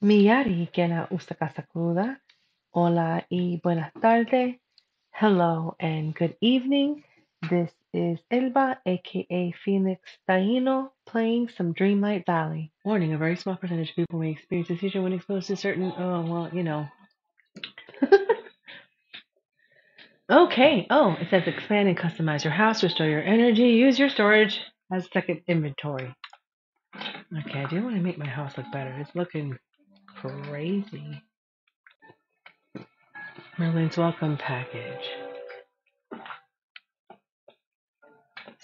Miyari gena usakasakuda. Hola y buenas tardes. Hello and good evening. This is Elba, aka Phoenix Taino, playing some Dreamlight Valley. Warning, a very small percentage of people may experience this seizure when exposed to certain, oh, well, you know. Okay. Oh, it says expand and customize your house, restore your energy, use your storage as second inventory. Okay, I do want to make my house look better. It's looking crazy. Merlin's welcome package.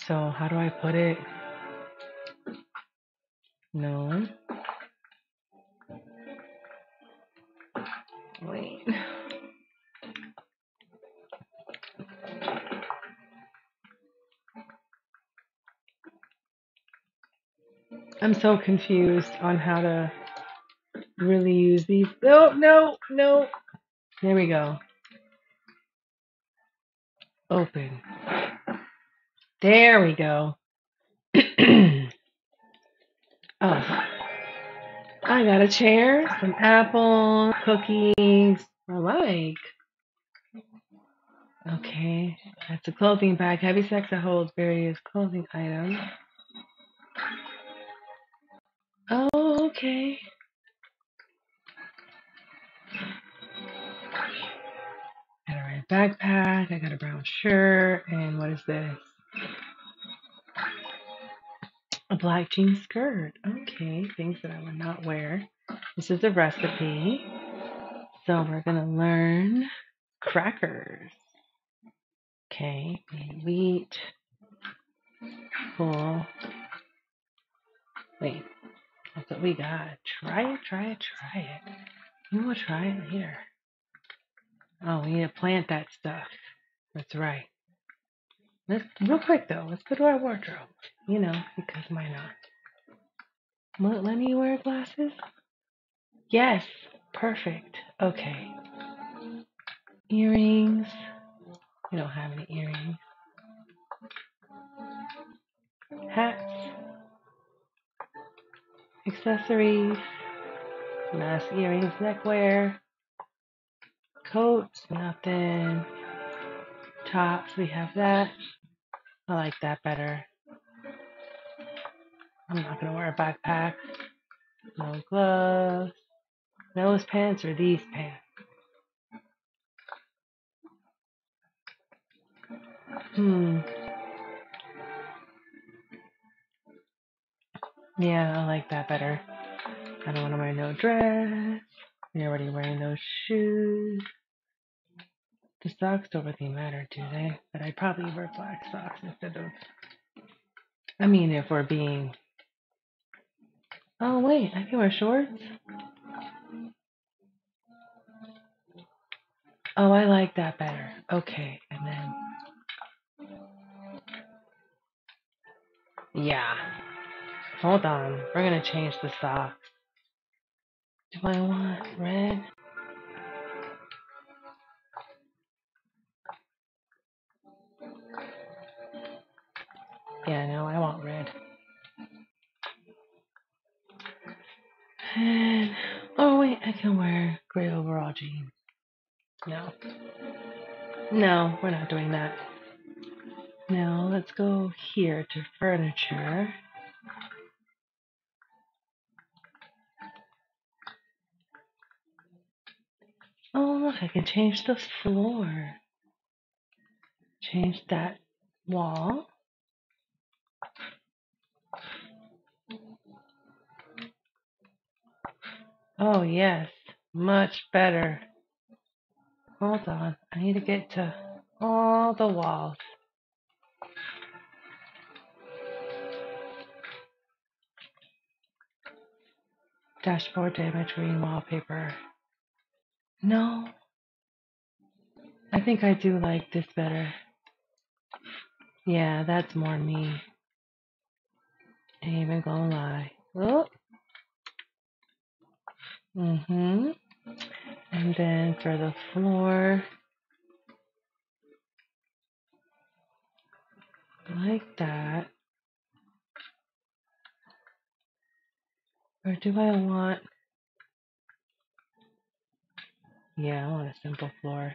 So how do I put it? No. Wait. I'm so confused on how to really use these. No, no, no. There we go. Open. There we go. oh, I got a chair, some apples, cookies. I like. Okay, that's a clothing bag. Heavy sacks that holds various clothing items. Okay. I got a red backpack. I got a brown shirt. And what is this? A black jean skirt. Okay, things that I would not wear. This is a recipe. So we're gonna learn crackers. Okay, and wheat, full. Wait, that's what we got. Try it, try it, try it. Will try it here. Oh, we need to plant that stuff. That's right. Let's real quick though. Let's go to our wardrobe. You know, because why not? Let me wear glasses. Yes, perfect. Okay, earrings. We don't have any earrings. Hats, accessories, mask earrings, neckwear, coats, nothing. Tops, we have that. I like that better. I'm not gonna wear a backpack. No gloves. Those pants or these pants? Hmm. Yeah, I like that better. I don't want to wear no dress. You're already wearing those shoes. The socks don't really matter, do they? But I'd probably wear black socks instead of. I mean, if we're being. Oh, wait, I can wear shorts? Oh, I like that better. Okay, and then. Yeah. Hold on. We're gonna change the socks. Do I want red? Yeah, no, I want red. And. Oh, wait, I can wear gray overall jeans. No. No, we're not doing that. Now let's go here to furniture. Oh, I can change the floor. Change that wall. Oh, yes, much better. Hold on, I need to get to all the walls. Dashboard damage, green wallpaper. No, I think I do like this better. Yeah, that's more me. Ain't even gonna lie. Oh, mm-hmm. And then for the floor, like that. Or do I want Yeah, I want a simple floor.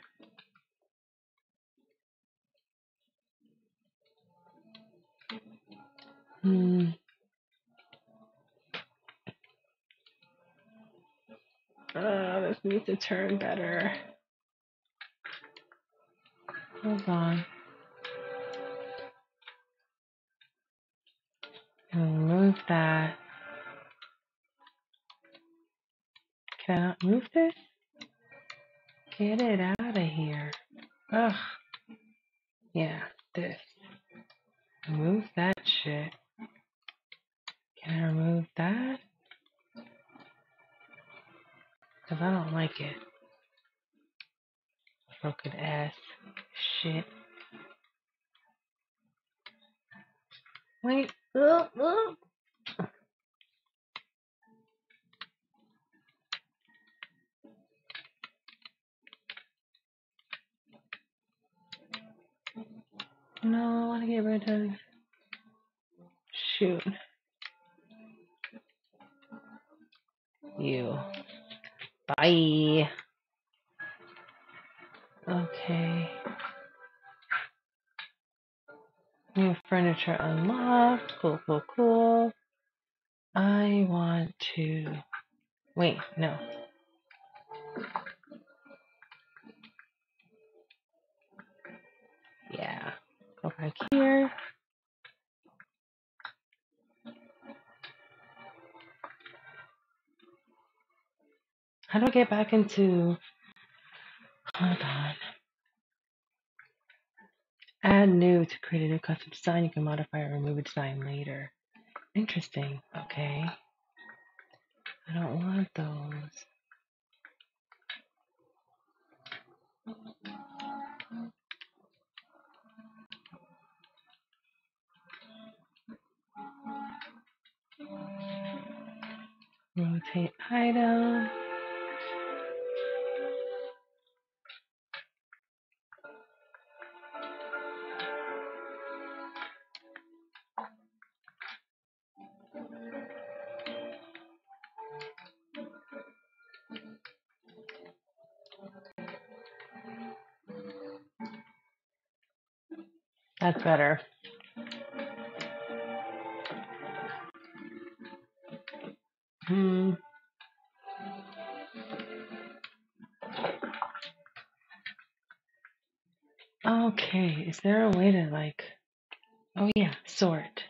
Hmm. Uh, this needs to turn better. Hold on. Remove that. Can I not move this? Get it out of here. Ugh. Yeah, this. Move that shit. Can I remove that? Because I don't like it. Broken ass shit. Wait. No, I want to get rid of. Shoot. You. Bye. Okay. New furniture unlocked. Cool, cool, cool. I want to. Wait, no. Yeah. Go back here. How do I get back into. Hold on. Add new to create a new custom design. You can modify or remove a design later. Interesting. Okay. I don't want those. Rotate item. That's better. Hmm. Okay. Is there a way to like? Oh yeah, sort.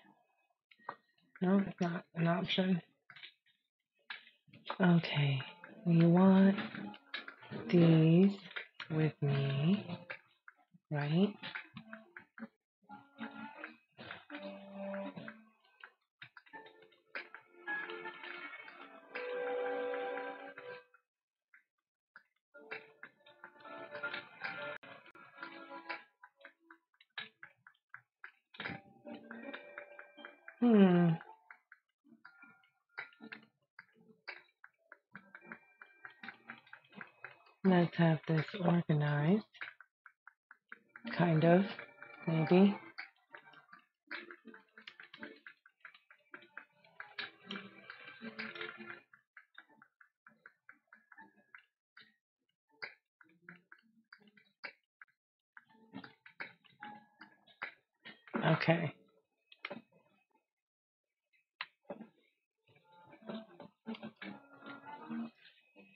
No, it's not an option. Okay. We want these with me, right?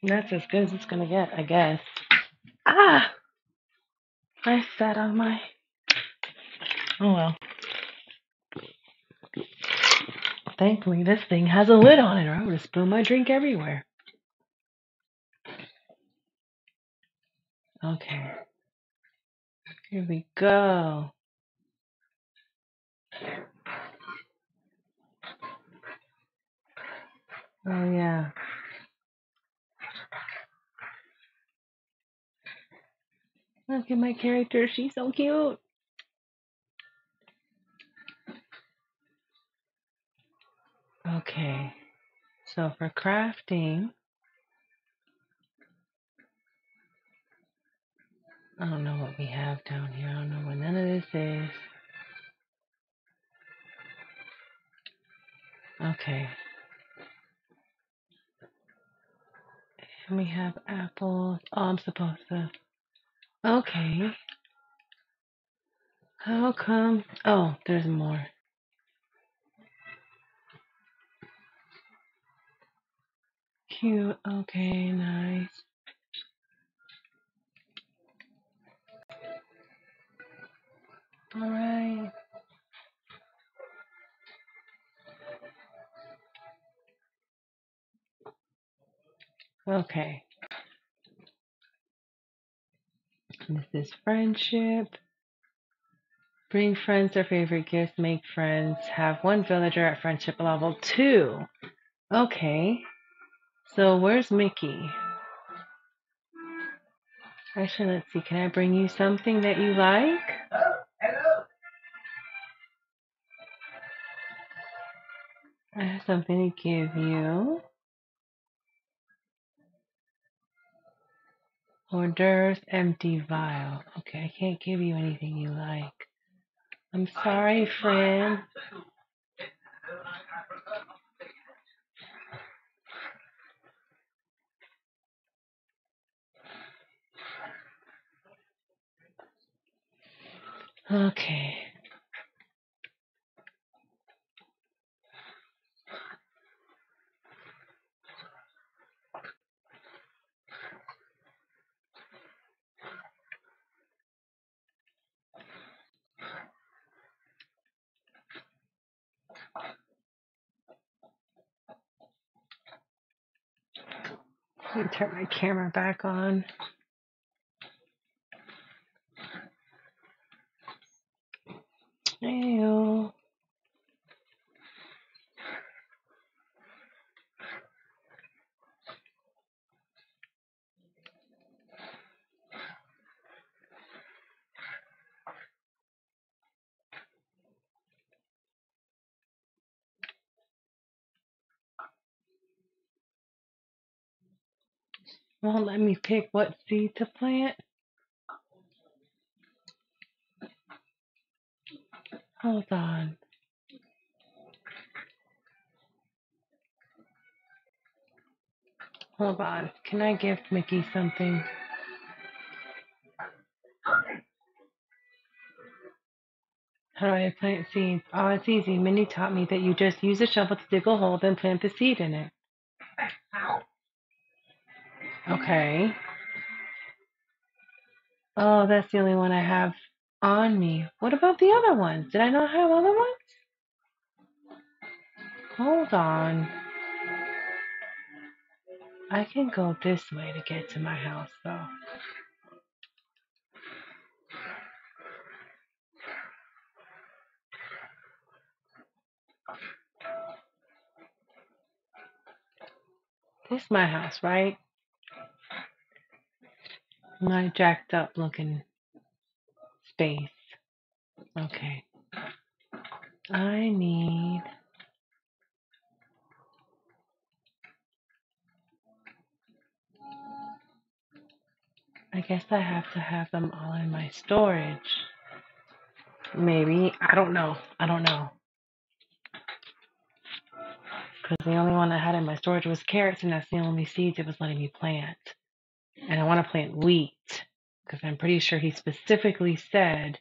That's as good as it's gonna get, I guess. Ah! I sat on my. Oh well. Thankfully, this thing has a lid on it, or I would have spilled my drink everywhere. Okay. Here we go. Oh yeah. Look at my character. She's so cute. Okay. So for crafting, I don't know what we have down here. I don't know what none of this is. Okay. And we have apples. Oh, I'm supposed to. Okay. How come? Oh, there's more. Cute. Okay, nice. All right. Okay. This is friendship. Bring friends their favorite gifts, make friends, have one villager at friendship level two. Okay. So where's Mickey? Actually, let's see. Can I bring you something that you like? I have something to give you. Hors d'oeuvres, empty vial. Okay, I can't give you anything you like. I'm sorry, friend. Okay. Let me turn my camera back on. Ew. Won't let me pick what seed to plant. Hold on. Hold on. Can I gift Mickey something? How do I plant seeds? Oh, it's easy. Minnie taught me that you just use a shovel to dig a hole, then plant the seed in it. Okay. Oh, that's the only one I have on me. What about the other ones? Did I not have other ones? Hold on. I can go this way to get to my house, though. This is my house, right? My jacked up looking space. Okay. I need. I guess I have to have them all in my storage. Maybe. I don't know. I don't know. Because the only one I had in my storage was carrots, and that's the only seeds it was letting me plant. And I want to plant wheat. Because I'm pretty sure he specifically said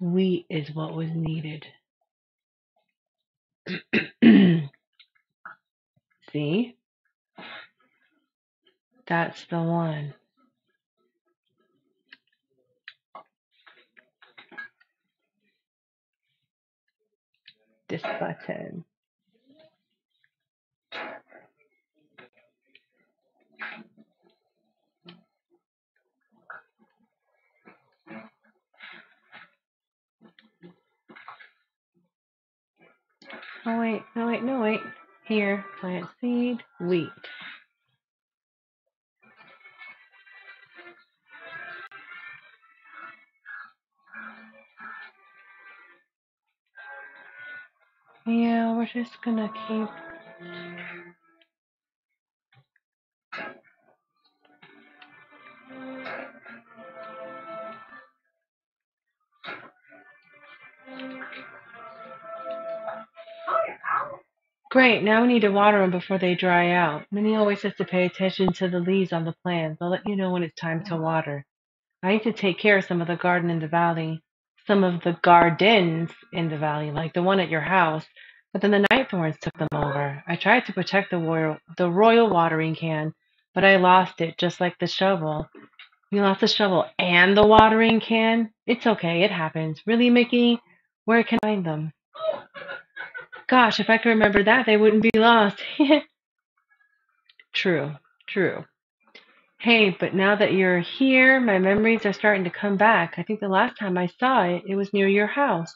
wheat is what was needed. See? That's the one. This button. Oh wait, no wait, no wait. Here, plant seed, wheat. Yeah, we're just gonna keep. Great, now we need to water them before they dry out. Minnie always has to pay attention to the leaves on the plants. I'll let you know when it's time to mm-hmm. water. I need to take care of some of the garden in the valley, some of the gardens in the valley, like the one at your house. But then the night thorns took them over. I tried to protect the royal, the royal watering can, but I lost it just like the shovel. You lost the shovel and the watering can? It's okay, it happens. Really, Mickey? Where can I find them? Gosh, if I could remember that, they wouldn't be lost. true, true. Hey, but now that you're here, my memories are starting to come back. I think the last time I saw it, it was near your house.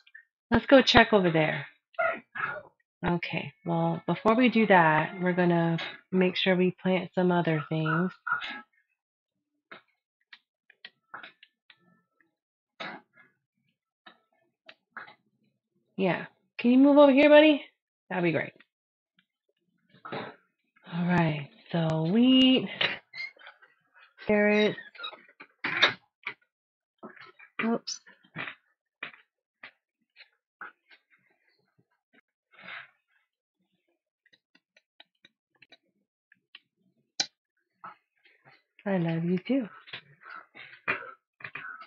Let's go check over there. Okay, well, before we do that, we're going to make sure we plant some other things. Yeah. Can you move over here, buddy? That'd be great. All right. So wheat, carrots. Oops. I love you too.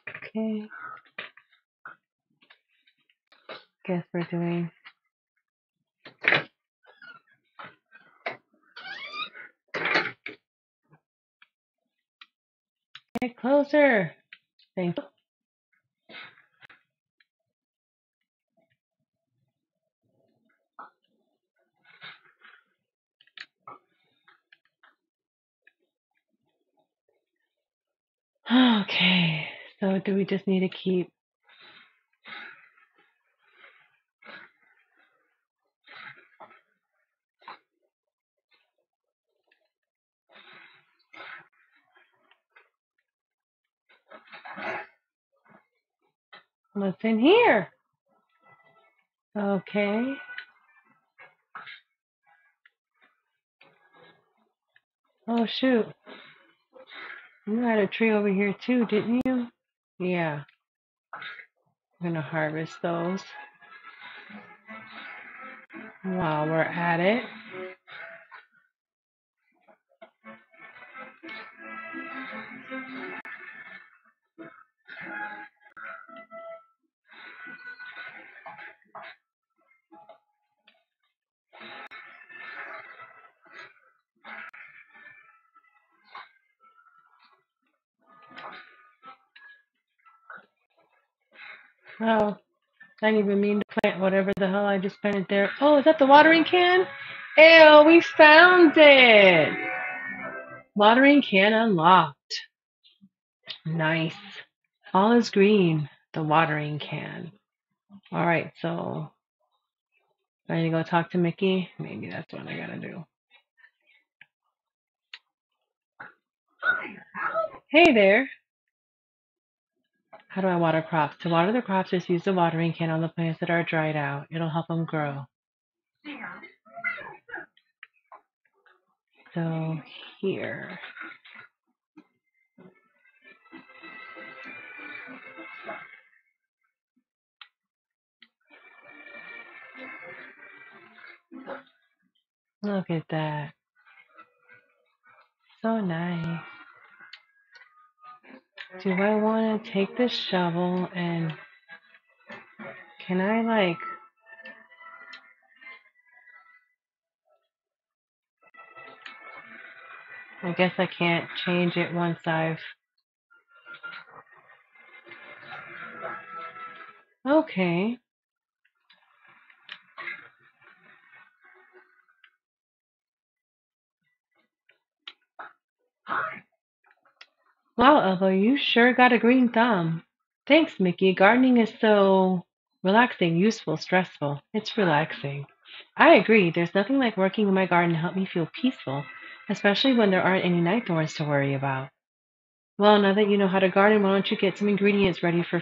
Okay. Guess we're doing get closer. Thank you. Okay. So do we just need to keep what's in here? Okay. Oh shoot. You had a tree over here too, didn't you? Yeah. I'm gonna harvest those while we're at it. Oh, I didn't even mean to plant whatever the hell I just planted there. Oh, is that the watering can? Ew, we found it. Watering can unlocked. Nice. All is green. The watering can. All right, so I need to go talk to Mickey. Maybe that's what I gotta do. Hey there. How do I water crops? To water the crops, just use the watering can on the plants that are dried out. It'll help them grow. So here. Look at that. So nice. Do I want to take this shovel and can I like I guess I can't change it once I've Okay. Wow, Elba, you sure got a green thumb. Thanks, Mickey. Gardening is so relaxing, useful, stressful. It's relaxing. I agree. There's nothing like working in my garden to help me feel peaceful, especially when there aren't any night thorns to worry about. Well, now that you know how to garden, why don't you get some ingredients ready for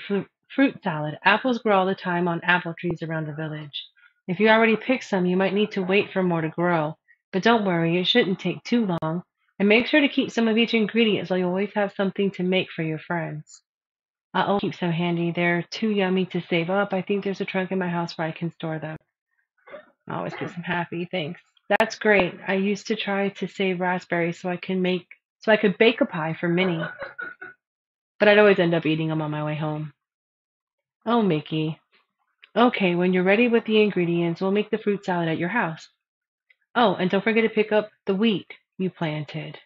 fruit salad? Apples grow all the time on apple trees around the village. If you already picked some, you might need to wait for more to grow. But don't worry, it shouldn't take too long. And make sure to keep some of each ingredient so you always have something to make for your friends. I'll always keep some handy. They're too yummy to save up. I think there's a trunk in my house where I can store them. I always keeps some happy. Thanks. That's great. I used to try to save raspberries so I can make so I could bake a pie for Minnie, but I'd always end up eating them on my way home. Oh, Mickey. Okay, when you're ready with the ingredients, we'll make the fruit salad at your house. Oh, and don't forget to pick up the wheat you planted.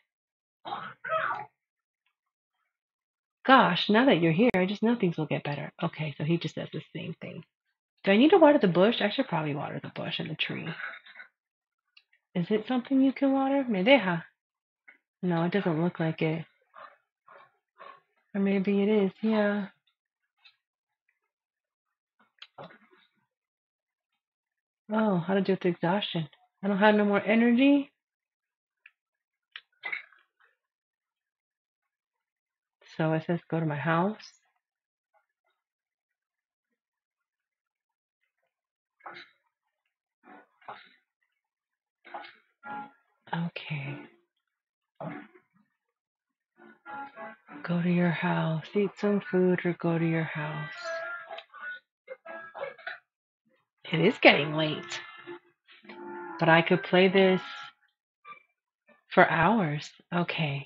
Gosh, now that you're here, I just know things will get better. Okay, so he just says the same thing. Do I need to water the bush? I should probably water the bush and the tree. Is it something you can water? Me deja. No, it doesn't look like it. Or maybe it is, yeah. Oh, how to do with exhaustion. I don't have no more energy. So it says go to my house. Okay. Go to your house. Eat some food or go to your house. It is getting late. But I could play this for hours. Okay.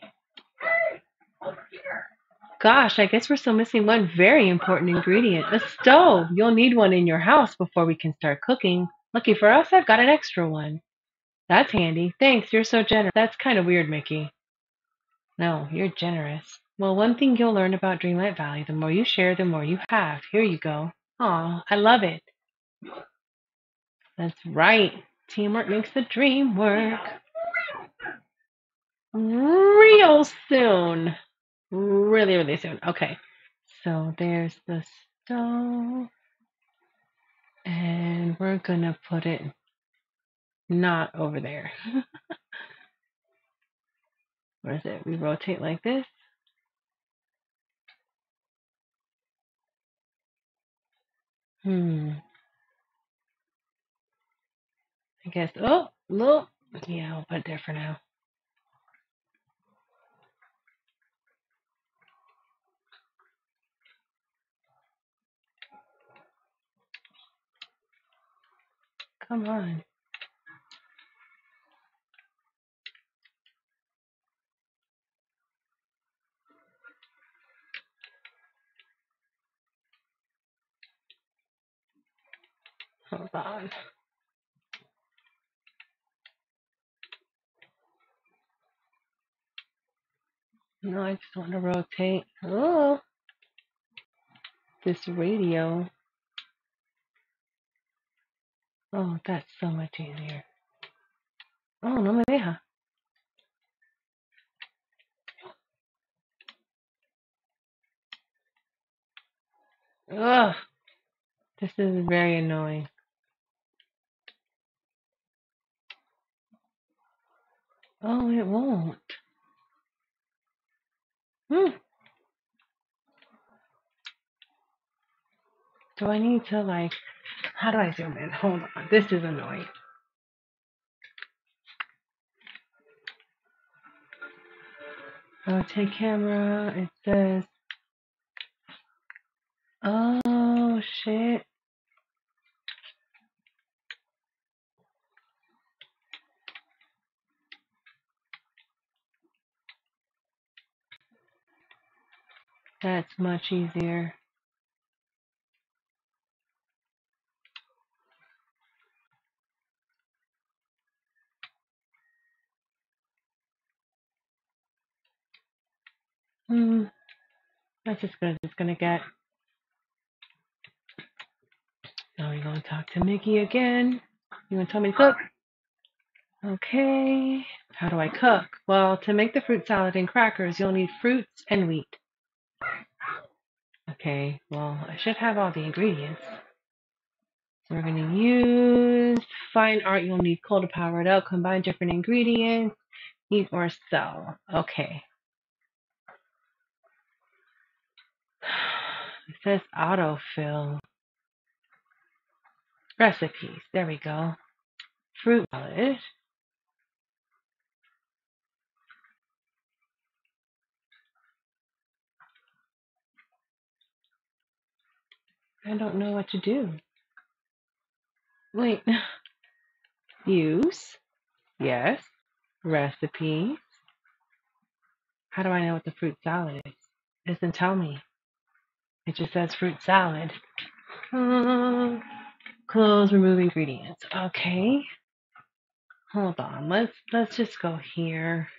Gosh, I guess we're still missing one very important ingredient a stove. You'll need one in your house before we can start cooking. Lucky for us, I've got an extra one. That's handy. Thanks, you're so generous. That's kind of weird, Mickey. No, you're generous. Well, one thing you'll learn about Dreamlight Valley the more you share, the more you have. Here you go. Aw, I love it. That's right. Teamwork makes the dream work. Real soon. Really, really soon. Okay. So there's the stove. And we're gonna put it not over there. Where is it? We rotate like this. Hmm. I guess. Oh, look. Yeah, I'll put it there for now. Come on. Hold on. No, I just want to rotate. Oh, this radio. Oh, that's so much easier. Oh, no me deja. Ugh, this is very annoying. Oh, it won't. Hmm. Do I need to like? How do I zoom in? Hold on. This is annoying. Oh, Rotate camera. It says. Oh shit. That's much easier. Hmm. That's as good as it's gonna get. Now we're gonna talk to Mickey again. You wanna tell me to cook? Okay. How do I cook? Well, to make the fruit salad and crackers, you'll need fruits and wheat. Okay, well, I should have all the ingredients. So we're going to use fine art. You'll need coal to power it up, combine different ingredients, eat or sell. Okay. It says autofill. Recipes. There we go. Fruit salad. I don't know what to do. Wait. Use. Yes. Recipes. How do I know what the fruit salad is? It doesn't tell me. It just says fruit salad. Uh, close, remove ingredients. Okay. Hold on. Let's let's just go here.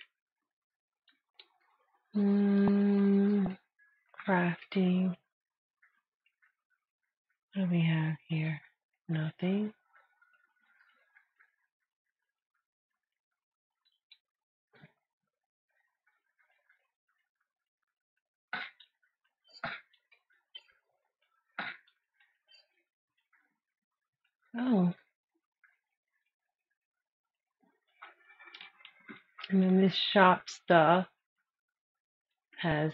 Mm, crafting. What do we have here? Nothing. Oh, and then this shop stuff has.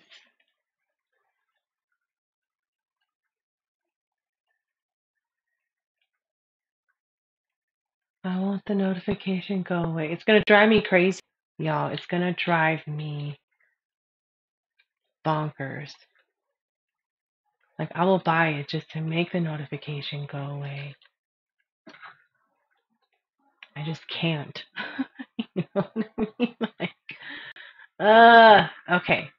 I want the notification go away. It's gonna drive me crazy, y'all. It's gonna drive me bonkers. Like I will buy it just to make the notification go away. I just can't. you know what I mean? Like, uh, okay.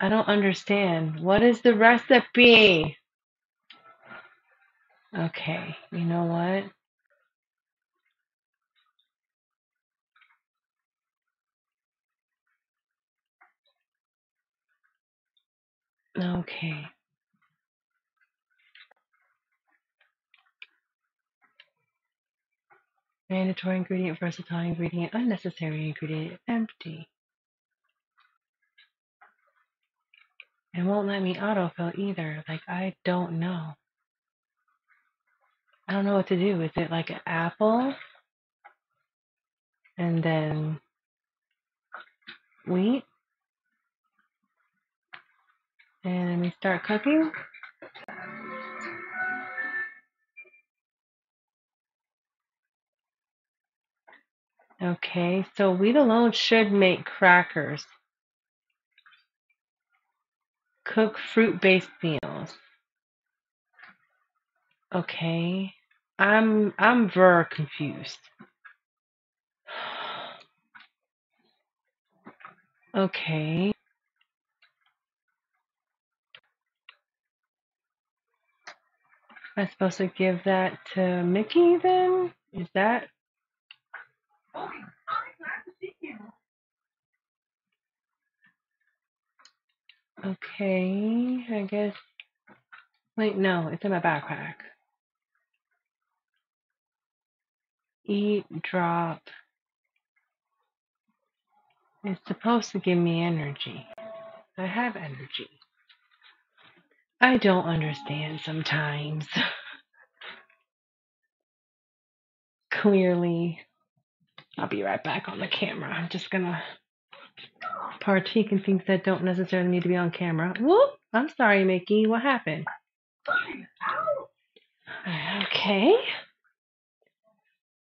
I don't understand. What is the recipe? Okay, you know what? Okay. Mandatory ingredient, versatile ingredient, unnecessary ingredient, empty. It won't let me autofill either. Like, I don't know. I don't know what to do. Is it like an apple and then wheat? And then we start cooking? Okay, so wheat alone should make crackers. Cook fruit based meals. Okay. I'm I'm very confused. Okay. Am I supposed to give that to Mickey then? Is that okay? I guess. Wait, no, it's in my backpack. Eat, drop. It's supposed to give me energy. I have energy. I don't understand sometimes. Clearly. I'll be right back on the camera. I'm just gonna partake in things that don't necessarily need to be on camera. Whoop! I'm sorry, Mickey. What happened? Okay.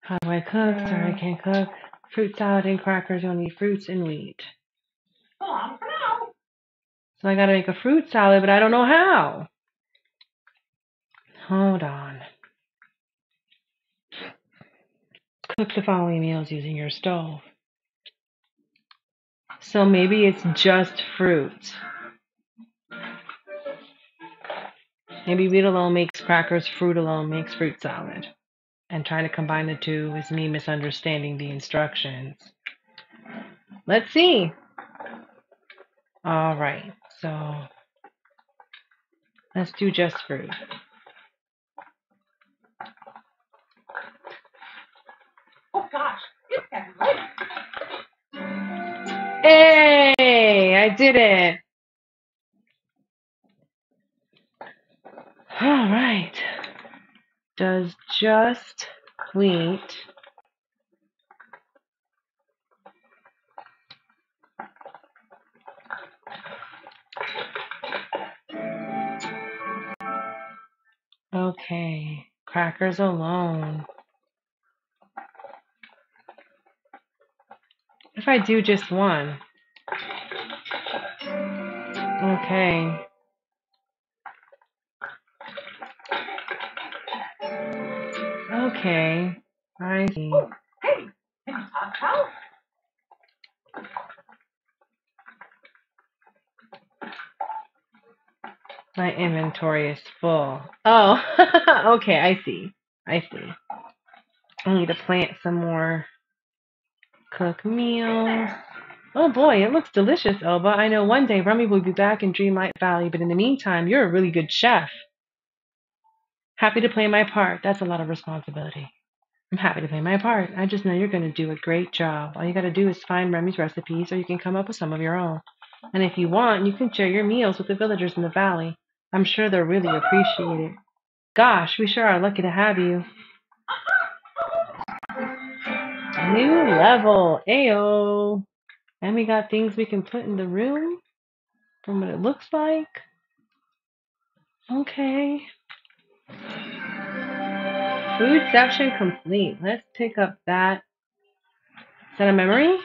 How do I cook? Sorry, I can't cook. Fruit salad and crackers. You'll need fruits and wheat. So I gotta make a fruit salad, but I don't know how. Hold on. Cook the following meals using your stove. So maybe it's just fruit. Maybe wheat alone makes crackers, fruit alone makes fruit salad. And trying to combine the two is me misunderstanding the instructions. Let's see. All right, so let's do just fruit. Oh gosh, hey, I did it. All right. Does just wheat Okay. Crackers alone. If I do just one. Okay. Okay. I see. Oh, hey, can you talk about? My inventory is full. Oh, okay, I see. I see. I need to plant some more cook meals. Oh boy, it looks delicious, Elba. I know one day Remy will be back in Dreamlight Valley, but in the meantime, you're a really good chef. Happy to play my part. That's a lot of responsibility. I'm happy to play my part. I just know you're going to do a great job. All you got to do is find Remy's recipes, or you can come up with some of your own. And if you want, you can share your meals with the villagers in the valley. I'm sure they'll really appreciate it. Gosh, we sure are lucky to have you. New level. Ayo. And we got things we can put in the room from what it looks like. Okay. Food section complete. Let's pick up that. Is that a memory?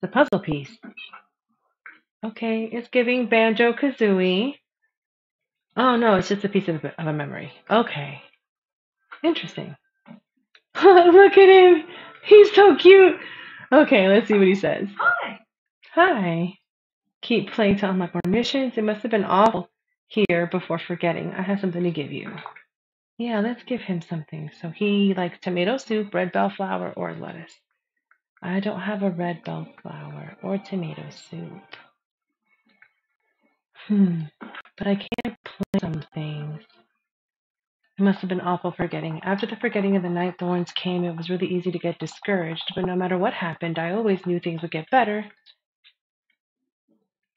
The puzzle piece. Okay, it's giving Banjo Kazooie. Oh no, it's just a piece of, of a memory. Okay. Interesting. Look at him. He's so cute. Okay, let's see what he says. Hi. Hi. Keep playing to unlock more missions. It must have been awful here before forgetting. I have something to give you. Yeah, let's give him something. So he likes tomato soup, red bell flower, or lettuce. I don't have a red bell flower or tomato soup. Hmm. But I can't play some things. It must have been awful forgetting. After the forgetting of the night thorns came, it was really easy to get discouraged, but no matter what happened, I always knew things would get better.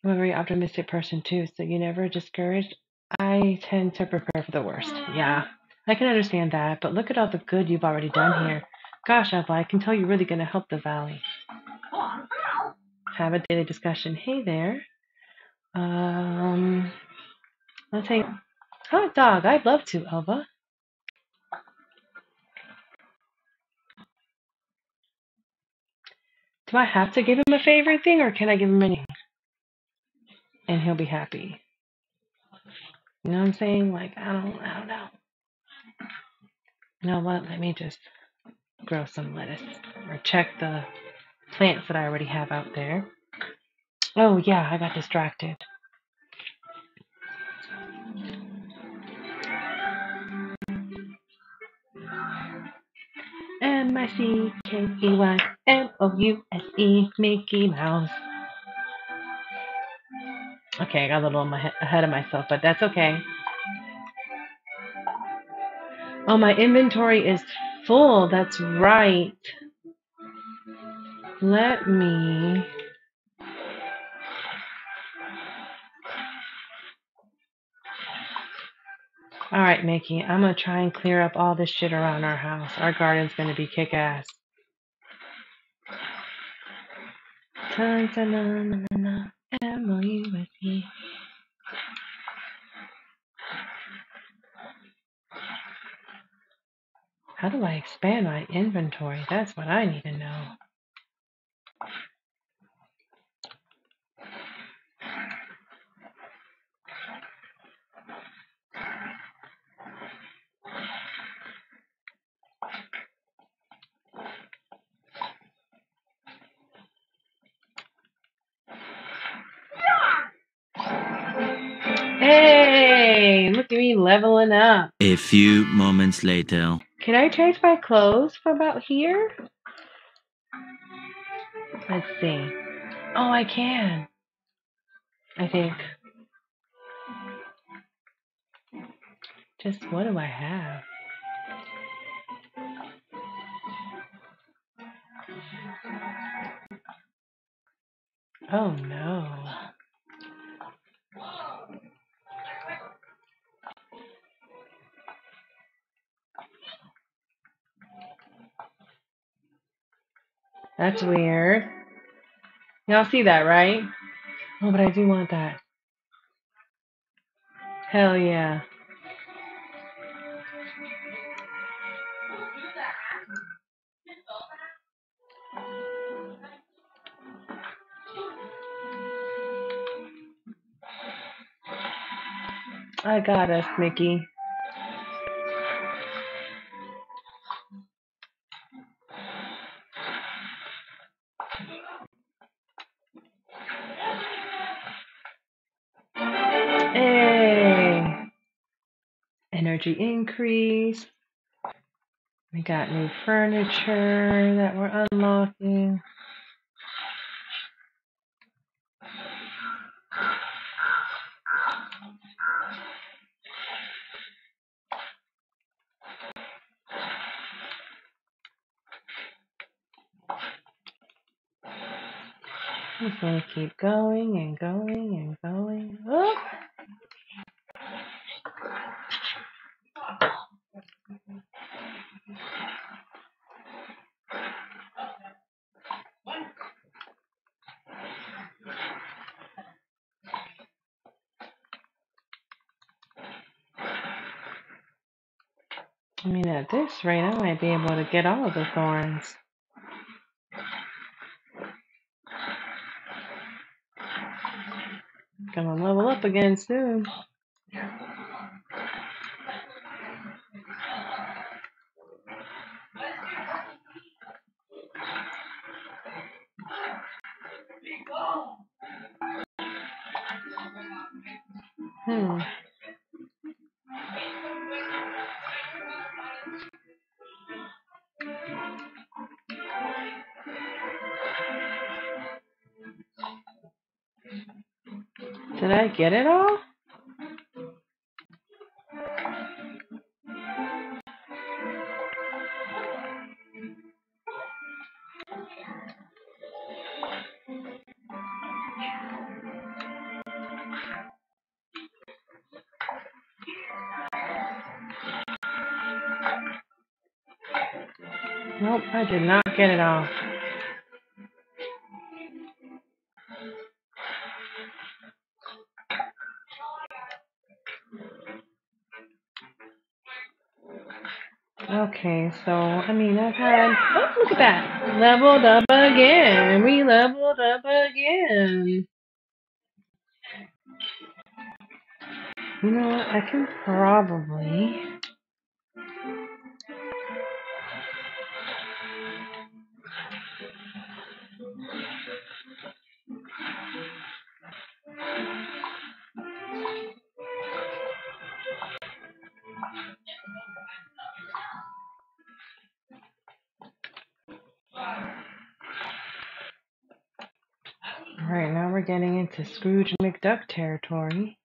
I'm a very optimistic person too, so you never discouraged. I tend to prepare for the worst. Yeah, I can understand that, but look at all the good you've already done here. Gosh, Elba, I can tell you're really going to help the valley. Have a daily discussion. Hey there. Um, let's say hot dog. I'd love to, Elba. Do I have to give him a favorite thing, or can I give him anything and he'll be happy? You know what I'm saying? Like I don't, I don't know. You know what? Let me just grow some lettuce or check the plants that I already have out there. Oh yeah, I got distracted. C K E Y M O U S E Mickey Mouse. Okay, I got a little ahead of myself, but that's okay. Oh, my inventory is full. That's right. Let me. All right, Mickey, I'm going to try and clear up all this shit around our house. Our garden's going to be kick ass. How do I expand my inventory? That's what I need to know. Hey, look at me leveling up. A few moments later. Can I change my clothes from about here? Let's see. Oh, I can. I think. Just what do I have? Oh no. That's weird. Y'all see that, right? Oh, but I do want that. Hell yeah. I got us, Mickey. Energy increase. We got new furniture that we're unlocking. Just gonna keep going and going and going. Oh, I mean, at this rate, I might be able to get all of the thorns. Gonna level up again soon. Hmm. Get it all? Nope, I did not get it all. So I mean I've had look at that. Leveled up again. We leveled up again. You know what? I can probably Alright, now we're getting into Scrooge McDuck territory.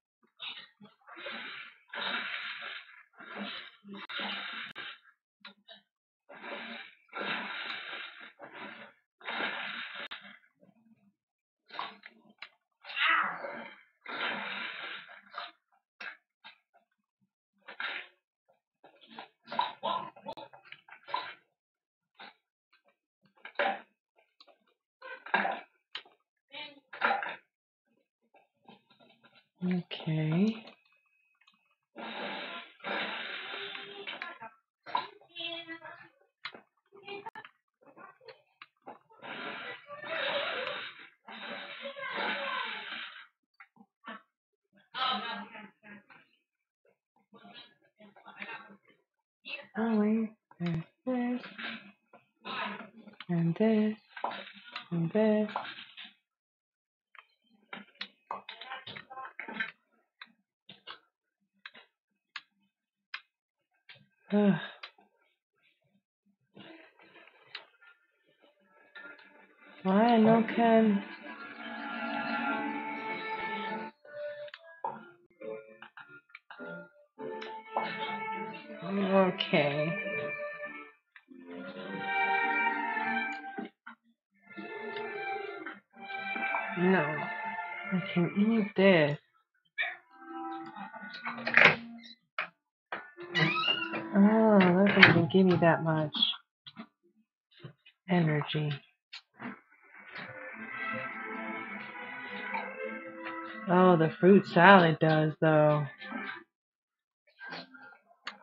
Oh, the fruit salad does though.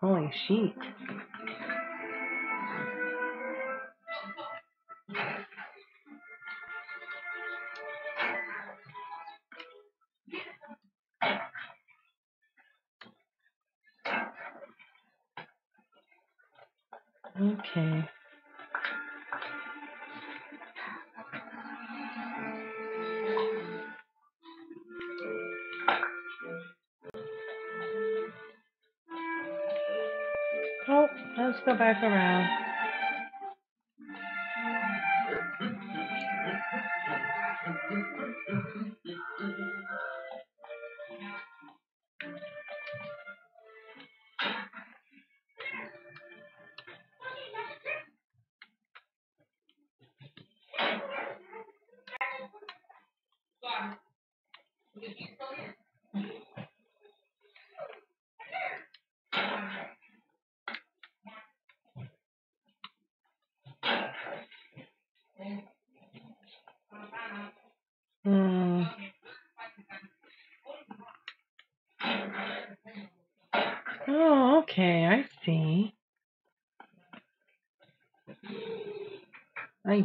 Holy sheet. Let's go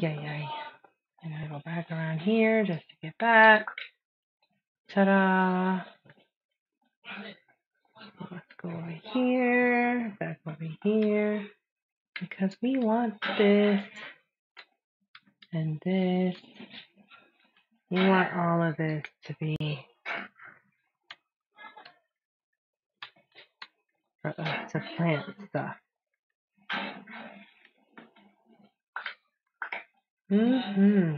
Ay, ay, ay. I gotta go back around here just to get back. Ta-da! Let's go over here, back over here, because we want this and this. We want all of this to be for us to plant stuff. Hmm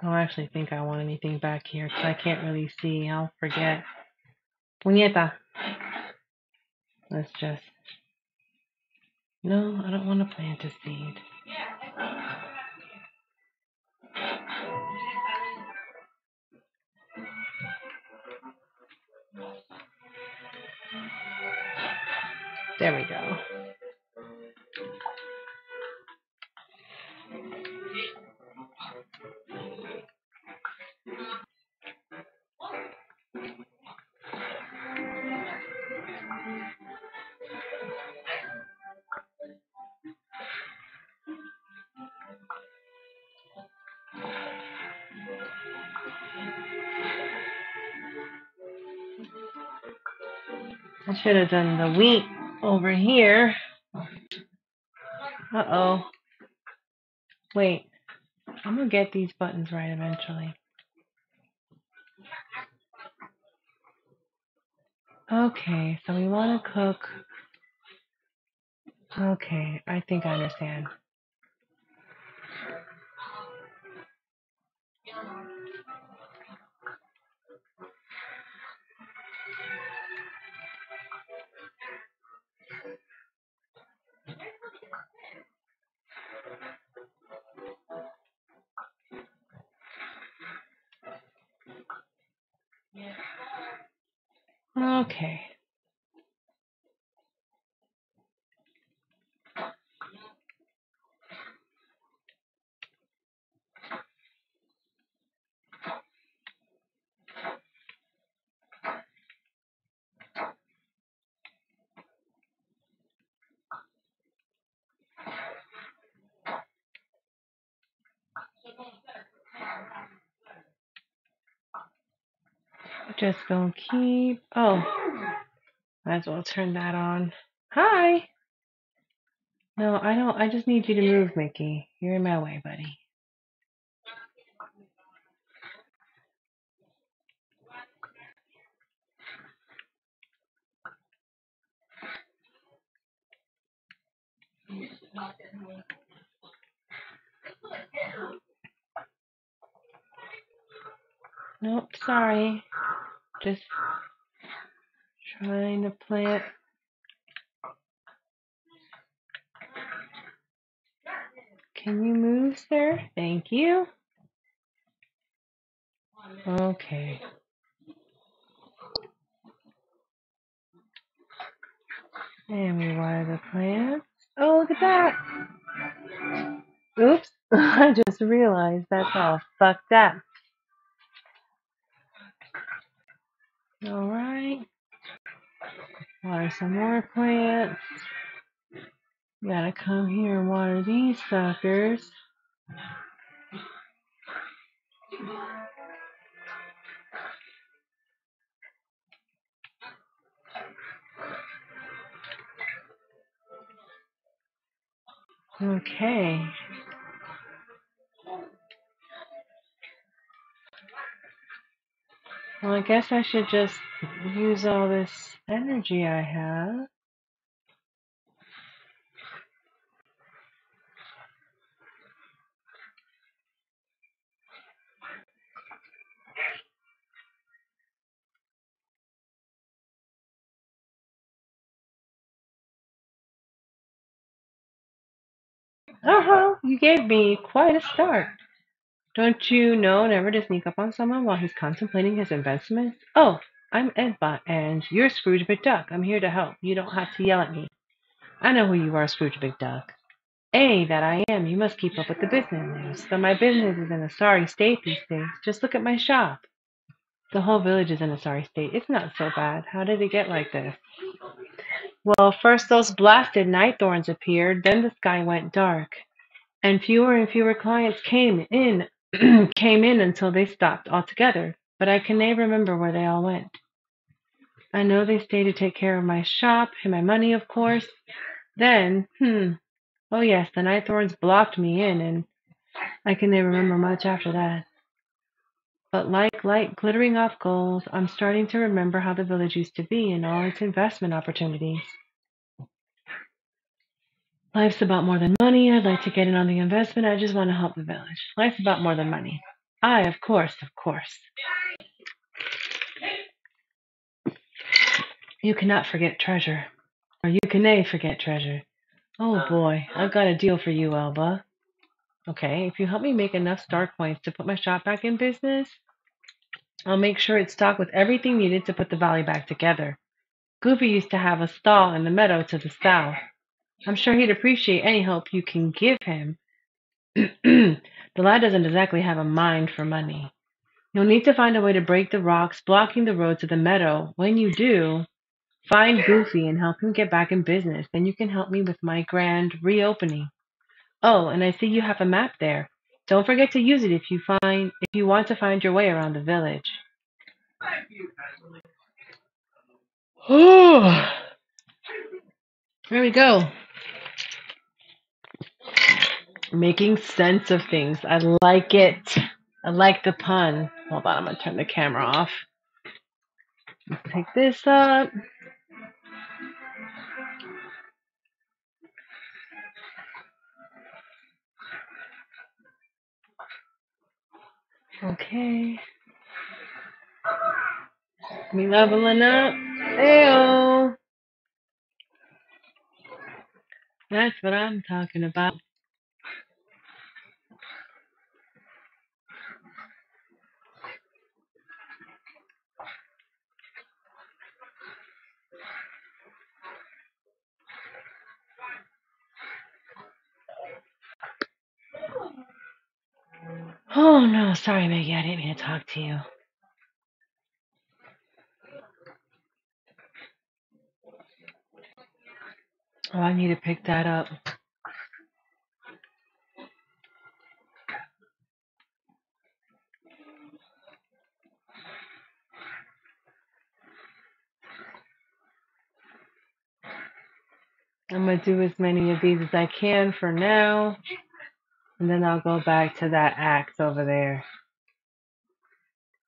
I don't actually think I want anything back here because I can't really see. I'll forget. Puñeta. Let's just. No, I don't want to plant a seed. There we go. Should have done the wheat over here. Uh oh. Wait. I'm gonna get these buttons right eventually. Okay, so we want to cook. Okay, I think I understand. Just gonna keep. Oh, might as well turn that on. Hi. No, I don't. I just need you to move, Mickey. You're in my way, buddy. Nope, sorry. Just trying to plant. Can you move, sir? Thank you. Okay. And we water the plants. Oh, look at that. Oops. I just realized that's all fucked up. All right. Water some more plants. Gotta come here and water these suckers. Okay. Well, I guess I should just use all this energy I have. Uh huh, you gave me quite a start. Don't you know never to sneak up on someone while he's contemplating his investments? Oh, I'm Elba, and you're Scrooge McDuck. I'm here to help. You don't have to yell at me. I know who you are, Scrooge McDuck. A, that I am. You must keep up with the business news. So my business is in a sorry state these days. Just look at my shop. The whole village is in a sorry state. It's not so bad. How did it get like this? Well, first those blasted night thorns appeared, then the sky went dark, and fewer and fewer clients came in came in until they stopped altogether. But I can never remember where they all went. I know they stayed to take care of my shop and my money, of course. Then, hmm, oh yes, the night thorns blocked me in, and I can never remember much after that. But like light glittering off gold, I'm starting to remember how the village used to be and all its investment opportunities. Life's about more than money. I'd like to get in on the investment. I just want to help the village. Life's about more than money. I, of course, of course. You cannot forget treasure. Or you can a forget treasure. Oh boy, I've got a deal for you, Elba. Okay, if you help me make enough star coins to put my shop back in business, I'll make sure it's stocked with everything needed to put the valley back together. Goofy used to have a stall in the meadow to the south. I'm sure he'd appreciate any help you can give him. the lad doesn't exactly have a mind for money. You'll need to find a way to break the rocks blocking the road to the meadow. When you do, find Goofy and help him get back in business. Then you can help me with my grand reopening. Oh, and I see you have a map there. Don't forget to use it if you find if you want to find your way around the village. Oh, there we go. Making sense of things. I like it. I like the pun. Hold on, I'm gonna turn the camera off. Pick this up. Okay. We leveling up. Ew. That's what I'm talking about. Oh no, sorry, Mickey. I didn't mean to talk to you. Oh, I need to pick that up. I'm gonna do as many of these as I can for now, and then I'll go back to that axe over there.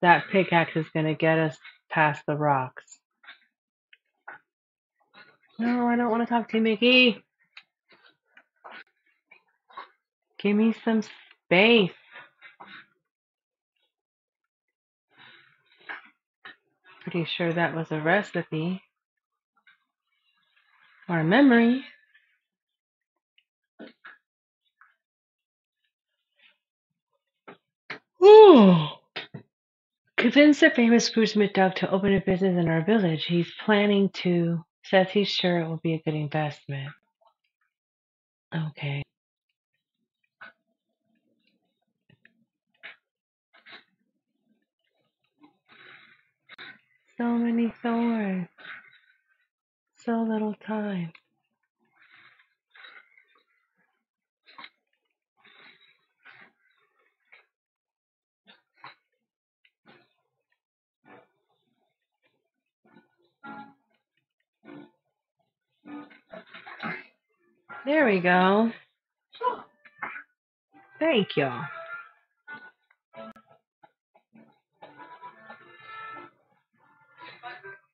That pickaxe is gonna get us past the rocks. No, I don't want to talk to you, Mickey. Give me some space. Pretty sure that was a recipe or a memory. Ooh. Convince the famous Scrooge McDuck to open a business in our village. He's planning to. Says he's sure it will be a good investment. Okay. So many thorns. So little time. There we go. Thank you.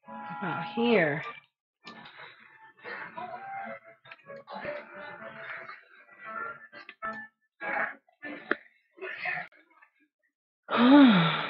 Oh, About here. Oh.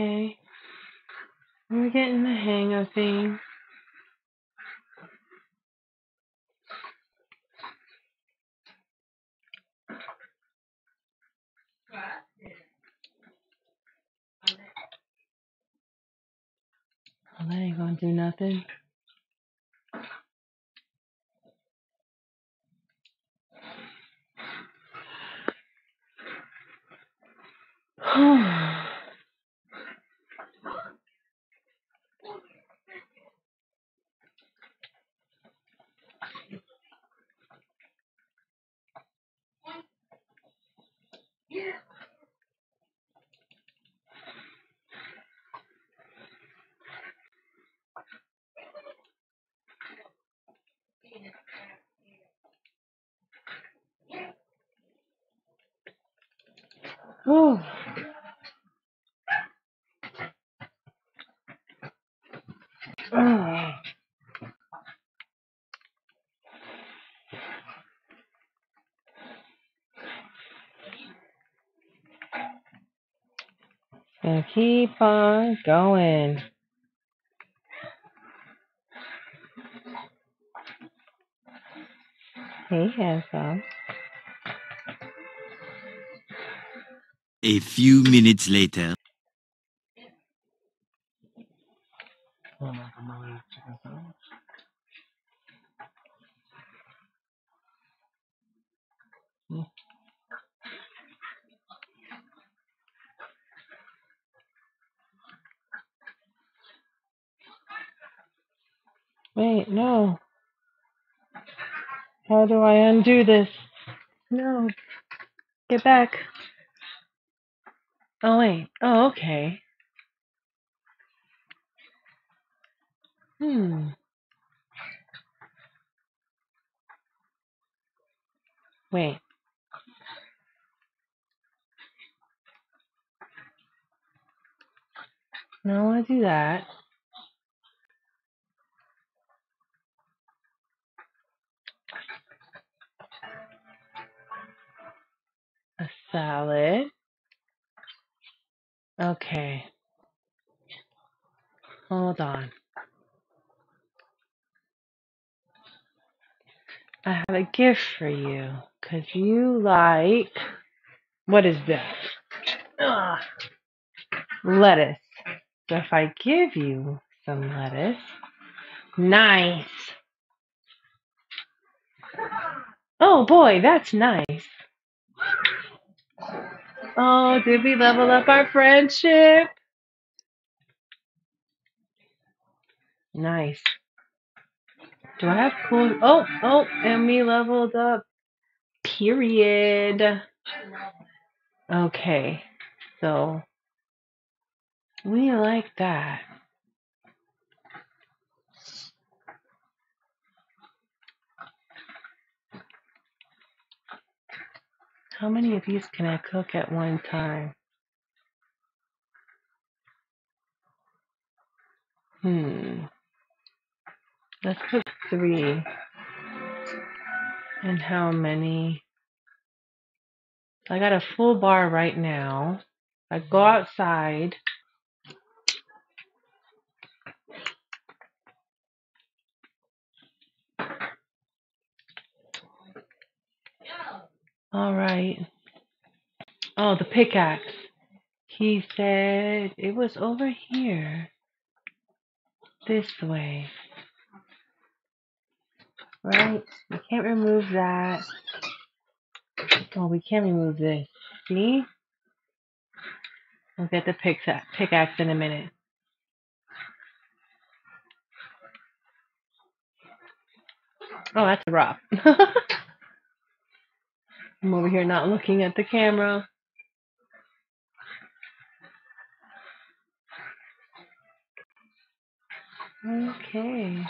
Okay. We're getting the hang of things. Well, that ain't gonna do nothing. Oh. Oh. Gonna keep on going. Hey, handsome. A few minutes later. Wait, no. How do I undo this? No. Get back. Oh, wait. Oh, okay. Hmm. Wait. No, I want to do that. A salad. Okay. Hold on. Gift for you. Because you like. What is this? Ugh. Lettuce. So if I give you some lettuce. Nice. Oh boy, that's nice. Oh, did we level up our friendship? Nice. Do I have cool? Oh, oh, and we leveled up. Period. Okay, so we like that. How many of these can I cook at one time? Hmm. Let's put three. And how many? I got a full bar right now. I go outside. All right. Oh, the pickaxe. He said it was over here. This way. Right? We can't remove that. Oh, we can't remove this. See? We'll get the pickaxe pickaxe in a minute. Oh, that's a rock. I'm over here not looking at the camera. Okay.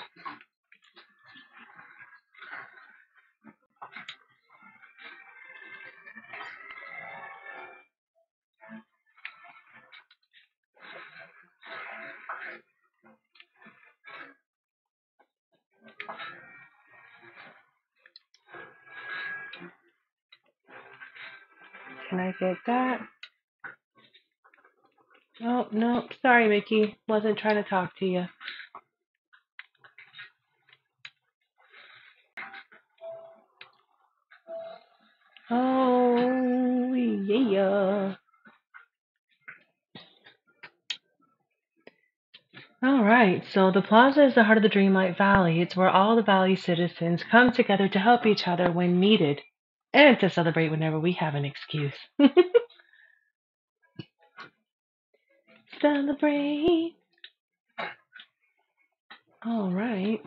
Can I get that? Oh, no. Sorry, Mickey. Wasn't trying to talk to you. Oh, yeah. All right, so the plaza is the heart of the Dreamlight Valley. It's where all the valley citizens come together to help each other when needed and to celebrate whenever we have an excuse. Celebrate. All right.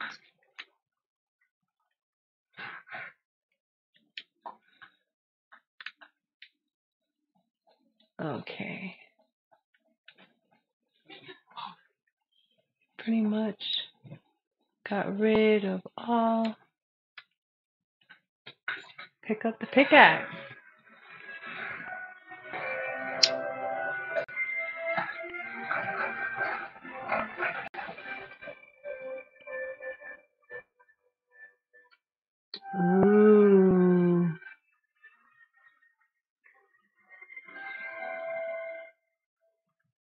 Okay. Pretty much got rid of all. Pick up the pickaxe. Ooh.